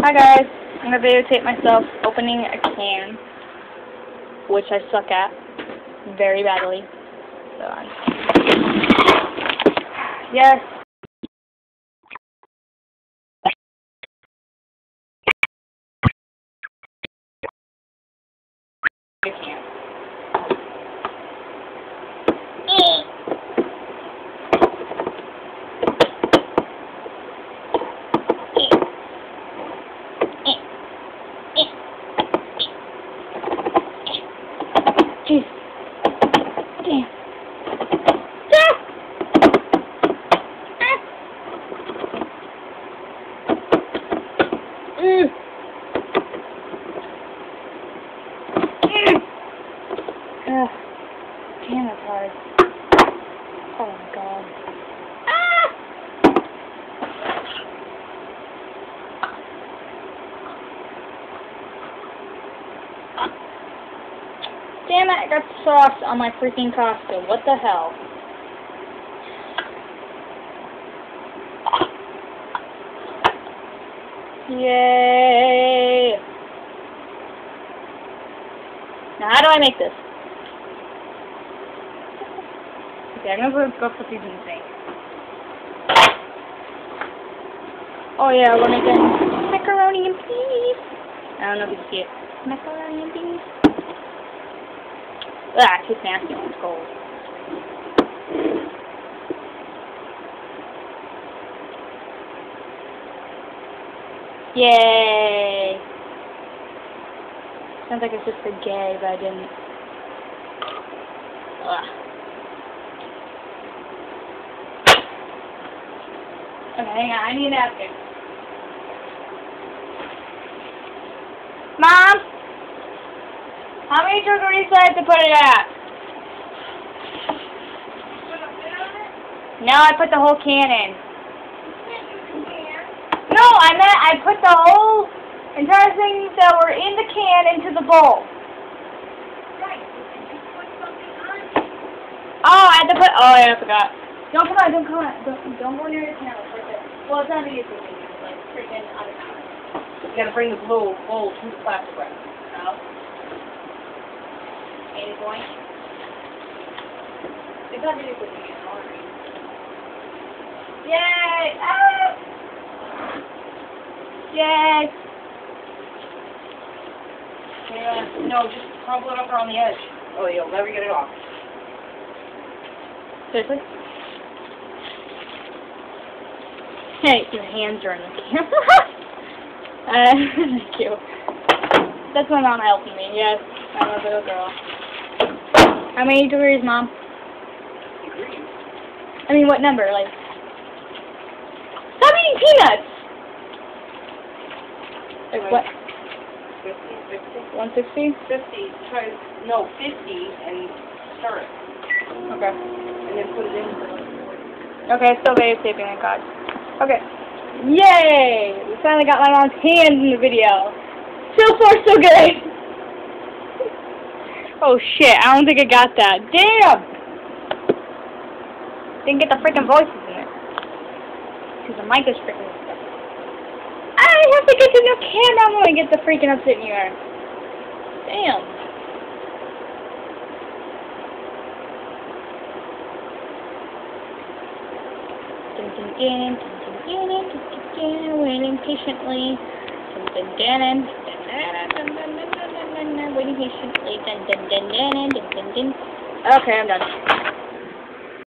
Hi guys, I'm gonna videotape myself opening a can, which I suck at very badly. So. Yes. I can't. Jeez. Damn. Ah! Ah! Mm. Mm. Ugh. Damn, that's hard. Oh my god. Damn it, I got sauce on my freaking costume. What the hell? Yay! Now, how do I make this? Okay, I'm gonna go put these in the sink. Oh yeah, we're making macaroni and peas. I don't know if you can see it. Macaroni and peas. Ah, it tastes nasty when it's cold. Yay! Sounds like it's just for gay, but I didn't. Ugh. Okay, hang on, I need a napkin. Mom? How many degrees do I have to put it at? No, I put the whole can in. No, I meant I put the whole entire thing that were in the can into the bowl. Oh, I had to put. Oh, yeah, I forgot. Don't come on, don't come on. Don't, don't go near the camera. It's right there. Well, it's not thing. It's like freaking the counter. You gotta bring the blue bowl to the plastic wrap. No. Any point? It's not thing. Yay! Ah! Yay! Yeah, no, just crumble it up around the edge. Oh, you'll never get it off. Seriously? Your hands are in the camera. uh, thank you. That's my mom helping me, yes. I'm a little girl. How many degrees, Mom? Degrees? I mean, what number? Like, stop eating peanuts! Like, what? 50, 50? 160? 50, try, no, 50 and stir it. Okay. And then put it in. Okay, still videotaping, thank God. Okay. Yay! We finally got my mom's hand in the video. So far, so good. oh shit, I don't think I got that. Damn! Didn't get the freaking voices in it. Because the mic is freaking. I have to get the camera when I get the freaking upset here. Damn. Dun dun dun, waiting patiently. Waiting patiently. Okay, I'm done.